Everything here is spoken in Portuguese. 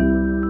Música